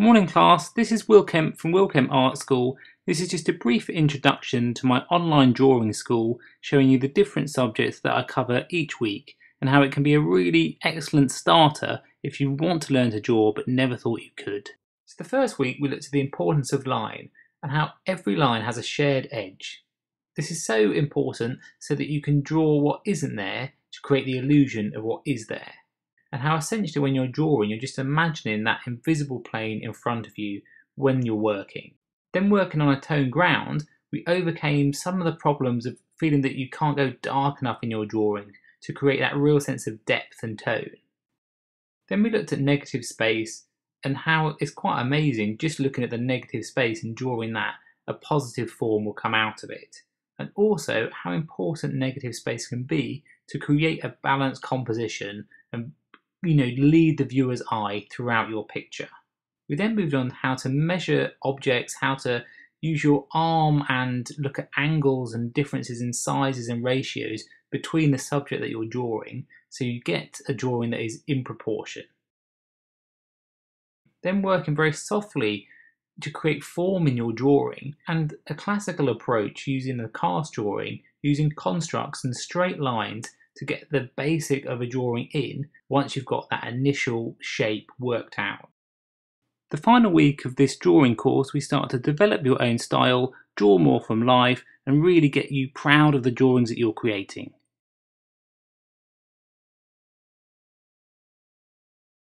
Morning class, this is Will Kemp from Will Kemp Art School. This is just a brief introduction to my online drawing school showing you the different subjects that I cover each week and how it can be a really excellent starter if you want to learn to draw but never thought you could. So the first week we looked at the importance of line and how every line has a shared edge. This is so important so that you can draw what isn't there to create the illusion of what is there and how essentially when you're drawing, you're just imagining that invisible plane in front of you when you're working. Then working on a tone ground, we overcame some of the problems of feeling that you can't go dark enough in your drawing to create that real sense of depth and tone. Then we looked at negative space and how it's quite amazing just looking at the negative space and drawing that, a positive form will come out of it. And also how important negative space can be to create a balanced composition and you know, lead the viewer's eye throughout your picture. We then moved on how to measure objects, how to use your arm and look at angles and differences in sizes and ratios between the subject that you're drawing so you get a drawing that is in proportion. Then working very softly to create form in your drawing and a classical approach using the cast drawing, using constructs and straight lines to get the basic of a drawing in once you've got that initial shape worked out. The final week of this drawing course, we start to develop your own style, draw more from life, and really get you proud of the drawings that you're creating.